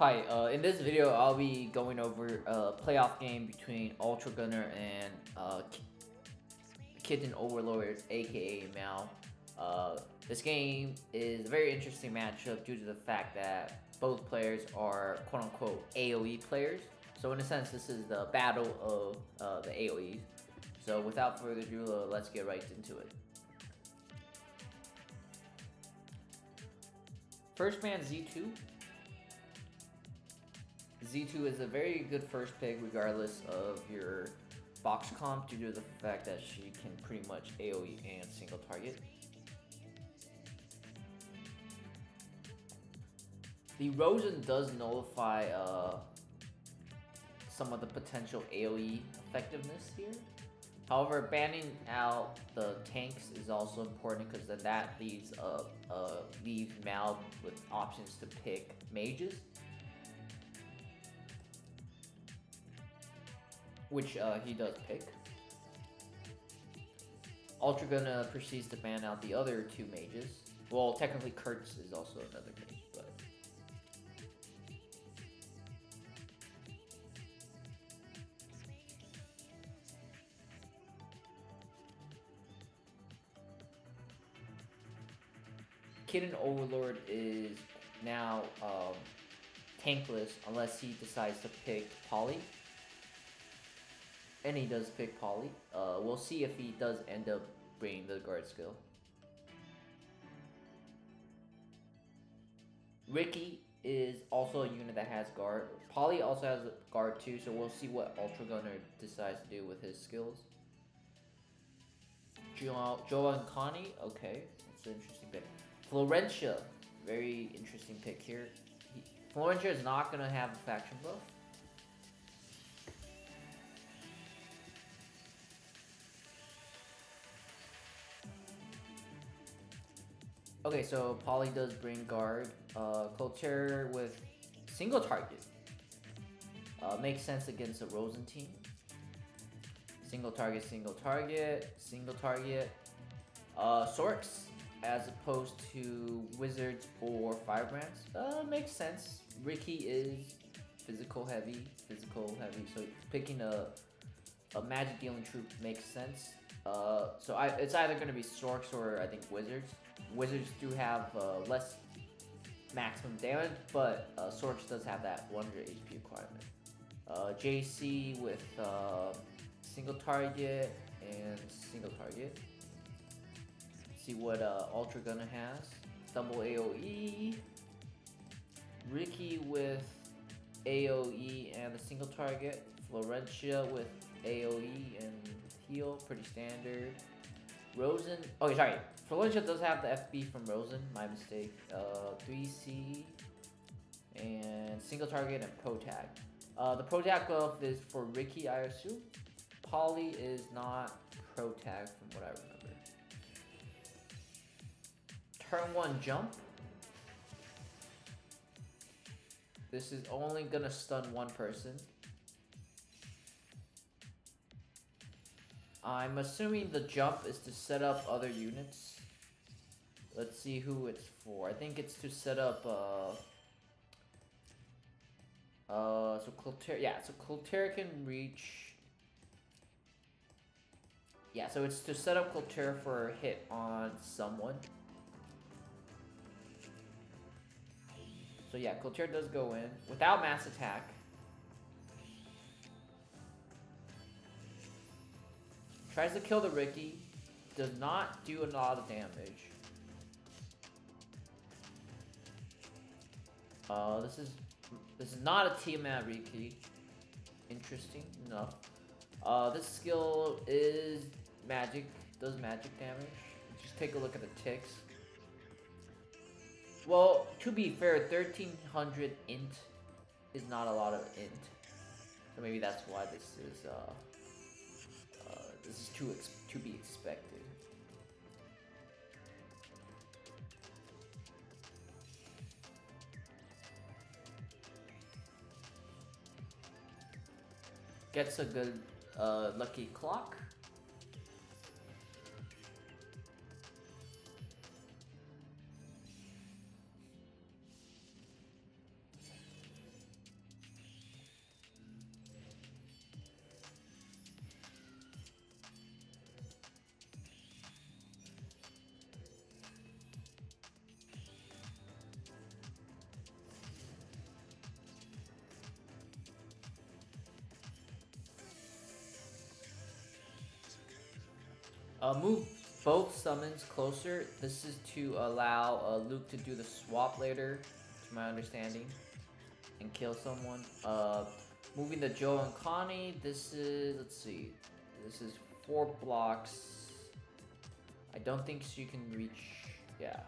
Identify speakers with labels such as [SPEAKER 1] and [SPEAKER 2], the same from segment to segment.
[SPEAKER 1] Hi, uh, in this video I'll be going over a playoff game between Ultra Gunner and uh, Kitten Overlord, aka Mal. Uh, this game is a very interesting matchup due to the fact that both players are quote-unquote AoE players. So in a sense, this is the battle of uh, the AoEs. So without further ado, uh, let's get right into it. First man Z2 Z2 is a very good first pick regardless of your box comp due to the fact that she can pretty much AoE and single target. The Rosen does nullify uh, some of the potential AoE effectiveness here. However, banning out the tanks is also important because then that leaves uh, uh, leaves Mal with options to pick mages. Which uh, he does pick. Ultra Gunner proceeds to ban out the other two mages. Well, technically Kurtz is also another mage, but... Kitten Overlord is now um, tankless unless he decides to pick Polly and he does pick Polly. Uh, we'll see if he does end up bringing the guard skill. Riki is also a unit that has guard. Polly also has guard too, so we'll see what Ultra Gunner decides to do with his skills. Jo Joe and Connie, okay, that's an interesting pick. Florentia, very interesting pick here. He, Florentia is not to have a faction buff. Okay, so Polly does bring guard. Uh, Clotaire with single target. Uh, makes sense against a Rosen team. Single target, single target, single target. Uh, Sorks as opposed to Wizards or Firebrands. Uh, makes sense. Riki is physical heavy, physical heavy. So picking a, a magic dealing troop makes sense. Uh, so I, it's either going to be Sorks or I think Wizards. Wizards do have uh, less maximum damage, but uh, does have that 100 HP requirement. Uh, JC with uh, single target and single target. See what uh, Ultra Gunner has. Double AoE. Riki with AoE and a single target. Florentia with AoE and heal, pretty standard. Rosen, oh sorry, Florentia does have the FB from Rosen, my mistake. Uh, 3C and single target and pro tag. Uh, the pro tag buff is for Riki I assume. Polly is not pro tag from what I remember. Turn one jump. This is only gonna stun one person. I'm assuming the jump is to set up other units. Let's see who it's for. I think it's to set up, uh... Uh, so Clotaire, yeah, so Clotaire can reach... Yeah, so it's to set up Clotaire for a hit on someone. So yeah, Clotaire does go in without mass attack. Tries to kill the Riki. Does not do a lot of damage. Uh, this is this is not a Tiamat Riki. Interesting enough. Uh, this skill is magic. Does magic damage. Just take a look at the ticks. Well, to be fair, 1300 int is not a lot of int. So maybe that's why this is, uh, this is to, to be expected. Gets a good uh, lucky clock. Uh, move both summons closer. This is to allow uh, Luke to do the swap later, to my understanding, and kill someone. Uh, moving the Joe and Connie. This is let's see. This is four blocks. I don't think she can reach. Yeah.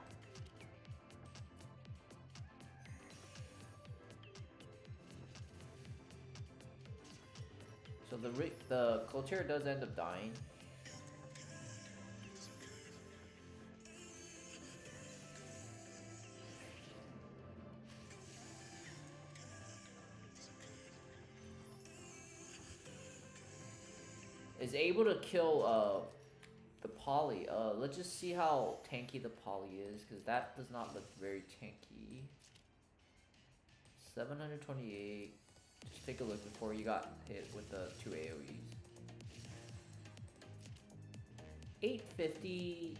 [SPEAKER 1] So the the Clotilde does end up dying. Is able to kill uh, the Polly. Uh, let's just see how tanky the Polly is, because that does not look very tanky. 728. Just take a look before you got hit with the two AoEs. 850.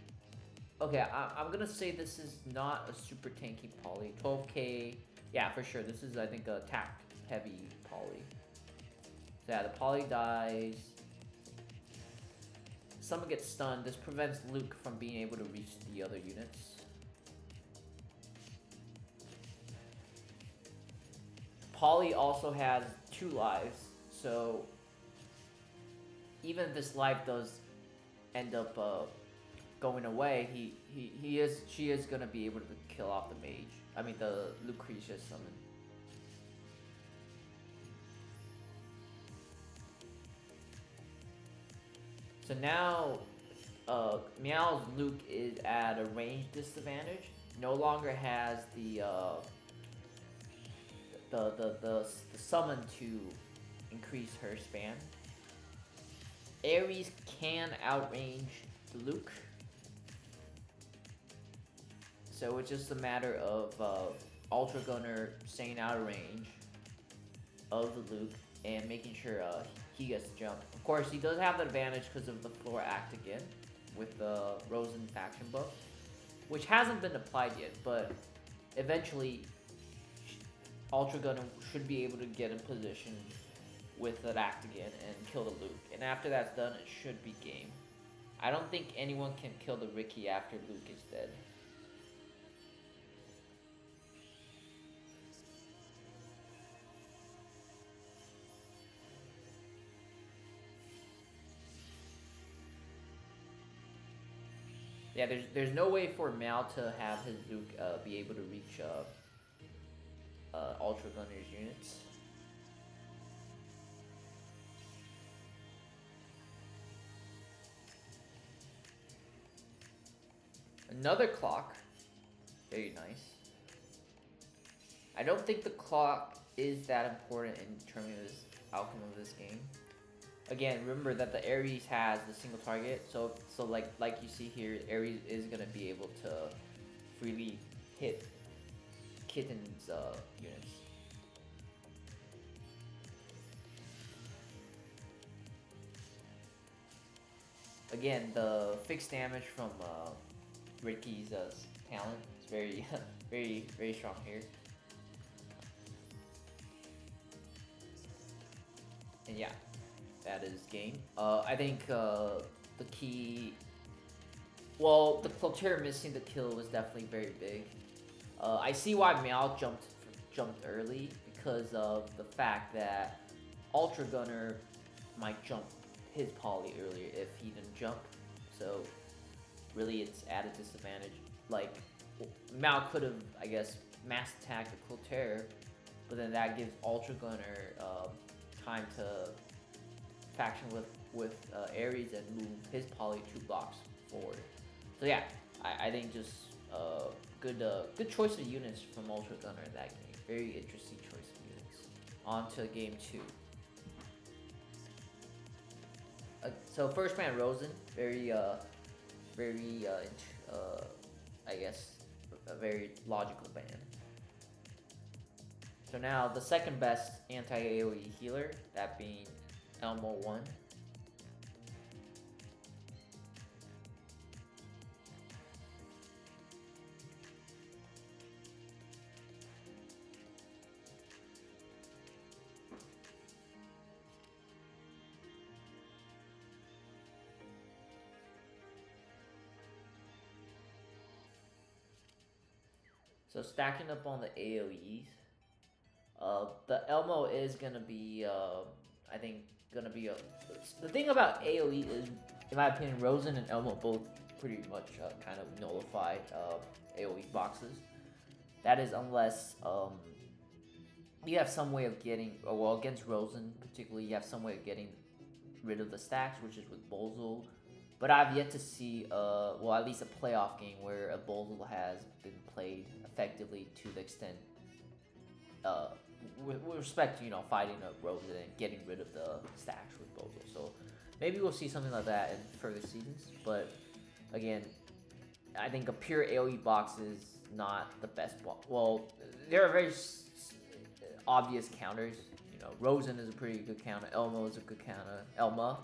[SPEAKER 1] Okay, I, I'm gonna say this is not a super tanky Polly. 12k. Yeah, for sure. This is, I think, a attack heavy Polly. So yeah, the Polly dies. Someone gets stunned. This prevents Luke from being able to reach the other units. Polly also has two lives, so even if this life does end up uh, going away, he, he, he is she is gonna be able to kill off the mage. I mean the Lucretia summon. So now, uh, Meow's Luke is at a range disadvantage. No longer has the uh, the, the, the, the summon to increase her span. Ares can outrange the Luke. So it's just a matter of uh, Ultra Gunner staying out of range of the Luke and making sure uh, he gets the jump. Of course, he does have the advantage because of the floor act again with the Rosen faction buff, which hasn't been applied yet, but eventually Ultra Gunner should be able to get in position with that act again and kill the Luke. And after that's done, it should be game. I don't think anyone can kill the Riki after Luke is dead. Yeah, there's there's no way for Mal to have his Luke uh, be able to reach uh, uh, Ultra Gunner's units. Another clock. Very nice. I don't think the clock is that important in determining this outcome of this game. Again, remember that the Ares has the single target, so so like like you see here, Ares is gonna be able to freely hit Kitten's uh, units. Again, the fixed damage from uh, Riki's uh, talent is very, very, very strong here. And yeah, that is game. Uh, I think uh, the key... Well, the Clotilde missing the kill was definitely very big. Uh, I see why Meow jumped jumped early because of the fact that Ultra Gunner might jump his Polly earlier if he didn't jump. So really it's at a disadvantage. Like Meow could have, I guess, mass attacked the Clotilde, but then that gives Ultra Gunner uh, time to faction with with uh, Ares and move his Polly two blocks forward. So yeah, I, I think just uh, good uh, good choice of units from Ultra Gunner in that game. Very interesting choice of units. On to game two. Uh, so first man Rosen, very uh, very uh, uh, I guess a very logical ban. So now the second best anti-AoE healer, that being Elmo 1. So stacking up on the AoEs, uh, the Elmo is gonna be, uh, I think, gonna be a. The thing about AOE is, in my opinion, Rosen and Elmo both pretty much uh, kind of nullify uh, AOE boxes. That is unless um, you have some way of getting, well, against Rosen particularly, you have some way of getting rid of the stacks, which is with Bolzul. But I've yet to see, uh, well, at least a playoff game where a Bolzul has been played effectively to the extent, uh, with, with respect to, you know, fighting a Rosen and getting rid of the stacks with Bolzul. So maybe we'll see something like that in further seasons. But again, I think a pure AoE box is not the best box. Well, there are very obvious counters. You know, Rosen is a pretty good counter. Elmo is a good counter. Elma.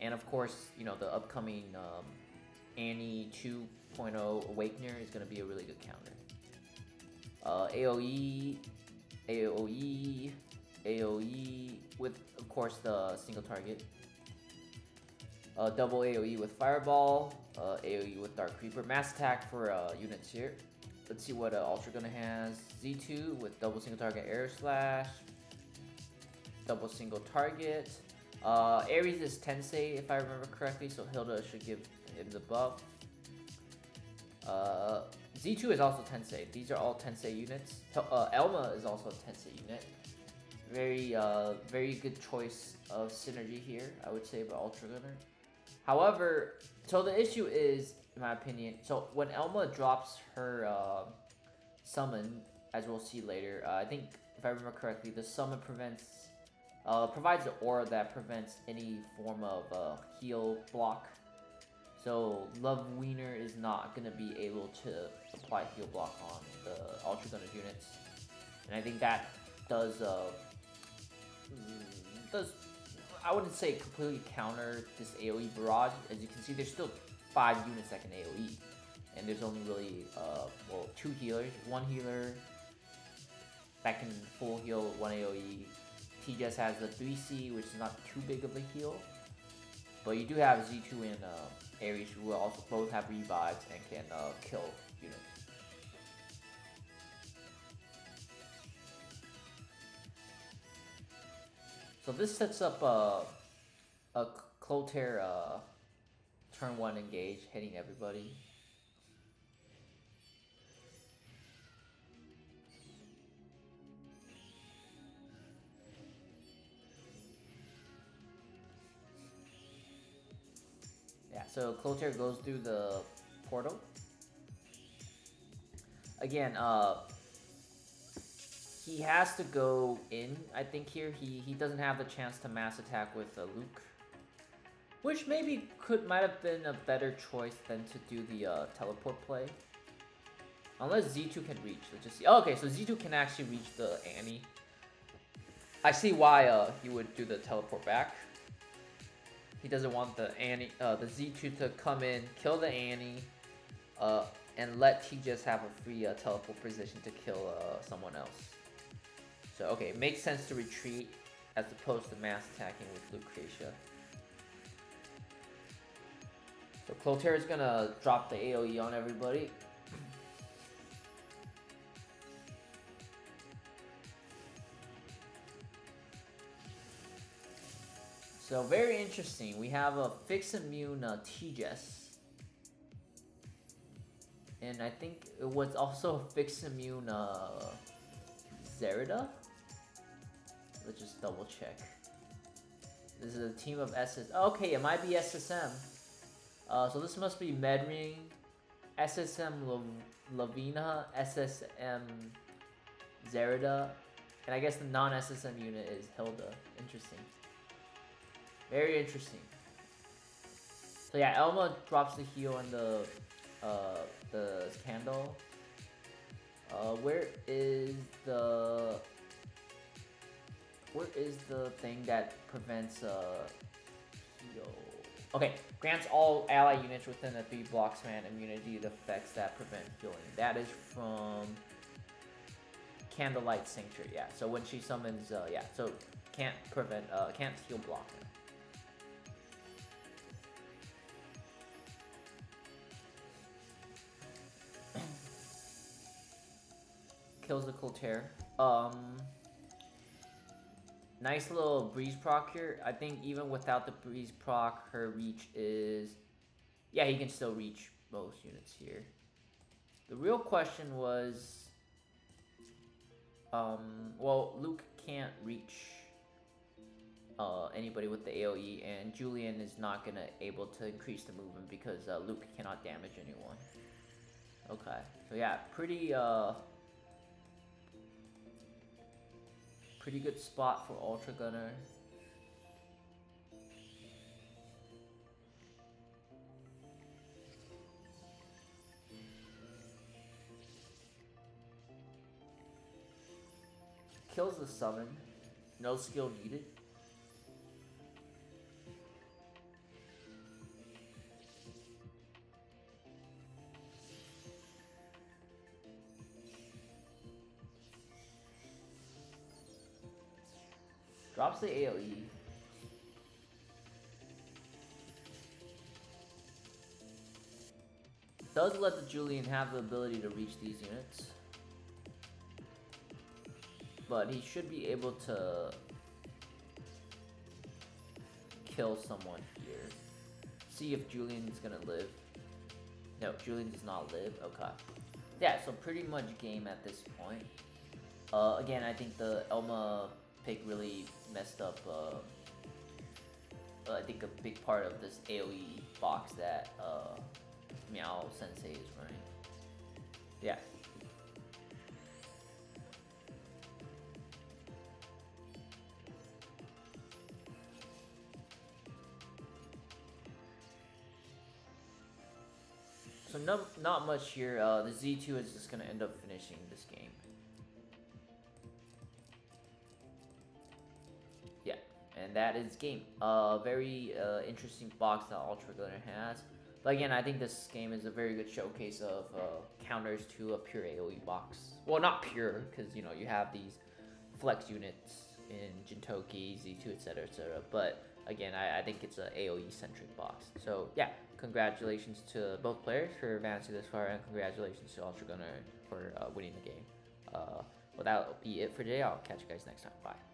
[SPEAKER 1] And of course, you know, the upcoming um, Annie 2.0 Awakener is going to be a really good counter. Uh, AoE, AoE, AoE, with, of course, the single target. Uh, double AoE with Fireball, uh, AoE with Dark Creeper. Mass attack for uh, units here. Let's see what uh, Ultra Gunner has. Z2 with double single target air slash. Double single target. Uh, Ares is Tensei, if I remember correctly, so Hilda should give him the buff. Uh, Z2 is also Tensei. These are all Tensei units. Uh, Elma is also a Tensei unit. Very, uh, very good choice of synergy here, I would say, by Ultra Gunner. However, so the issue is, in my opinion, so when Elma drops her uh, summon, as we'll see later, uh, I think, if I remember correctly, the summon prevents, uh, provides an aura that prevents any form of uh, heal block. So Lavina is not going to be able to apply heal block on the Ultra Gunner units. And I think that does, uh, mm, does I wouldn't say completely counter this AoE barrage. As you can see, there's still five units that can AoE. And there's only really, uh, well, two healers. One healer that can full heal one AoE. TGS has the 3C, which is not too big of a heal. But you do have Z2 and uh, Ares, who will also both have revives and can uh, kill units. So this sets up uh, a Clotaire uh, turn one engage, hitting everybody. So Clotaire goes through the portal. Again, uh, he has to go in, I think here. He, he doesn't have the chance to mass attack with uh, Luke. Which maybe could might have been a better choice than to do the uh, teleport play. Unless Z2 can reach. Let's just see. Oh, okay, so Z2 can actually reach the Annie. I see why uh, he would do the teleport back. He doesn't want the Annie, uh, the Z2 to come in, kill the Annie, uh, and let T just have a free uh, teleport position to kill uh, someone else. So, okay, it makes sense to retreat as opposed to mass attacking with Lucretia. So Clotaire is gonna drop the AoE on everybody. So very interesting. We have a fixed immune uh. And I think it was also a fixed immune uh, Zerida. Let's just double check. This is a team of SS. okay, it might be SSM. Uh, so this must be Medring, SSM Lavina, SSM Zerida, and I guess the non-SSM unit is Hilda. Interesting. Very interesting. So yeah, Elma drops the heal on the uh, the candle. Uh, where is the where is the thing that prevents uh heal? Okay, grants all ally units within the three blocks man immunity to effects that prevent healing. That is from Candlelight Sanctuary. Yeah, so when she summons, uh, yeah, so can't prevent, uh, can't heal block. Kills the Clotaire. Um, nice little breeze proc here. I think even without the breeze proc, her reach is... Yeah, he can still reach most units here. The real question was... Um, well, Luke can't reach uh, anybody with the AoE, and Julian is not gonna able to increase the movement because uh, Luke cannot damage anyone. Okay, so yeah, pretty uh, pretty good spot for Ultra Gunner. Kills the summon. No skill needed. Drops the AoE. Does let the Julian have the ability to reach these units. But he should be able to kill someone here. See if Julian's gonna live. No, Julian does not live. Okay. Yeah, so pretty much game at this point. Uh, again, I think the Elma pick really messed up, uh, uh, I think a big part of this AoE box that uh, Meow Sensei is running. Yeah. So no, not much here. Uh, the Z2 is just going to end up finishing this game. And that is game. A uh, very uh, interesting box that Ultra Gunner has. But again, I think this game is a very good showcase of uh, counters to a pure AoE box. Well, not pure, because you know you have these flex units in Gintoki, Z2, etc., etc. But again, I, I think it's an AoE centric box. So yeah, congratulations to both players for advancing this far, and congratulations to Ultra Gunner for uh, winning the game. Uh, well, that'll be it for today. I'll catch you guys next time. Bye.